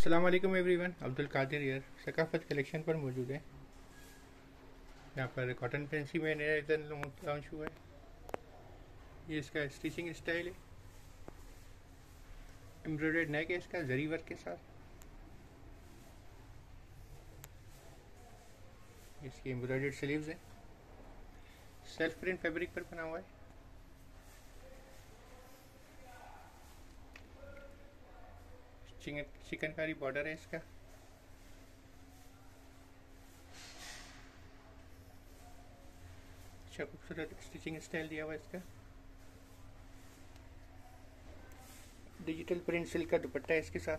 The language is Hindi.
वालेकुम एवरीवन अब्दुल कादिर यार सकाफत कलेक्शन पर मौजूद है। यहाँ पर कॉटन पेंसी में नया इधर लॉन्च हुआ है। ये इसका स्टिचिंग स्टाइल है। एम्ब्रॉयडर्ड नेक है इसका जरी वर्क के साथ। इसकी एम्ब्रॉयडर्ड स्लीव्स हैं। सेल्फ प्रिंट फैब्रिक पर बना हुआ है। चिकनकारी बॉर्डर है इसका। अच्छा खूबसूरत स्टिचिंग स्टाइल दिया हुआ इसका। डिजिटल प्रिंट सिल्क का दुपट्टा है इसके साथ।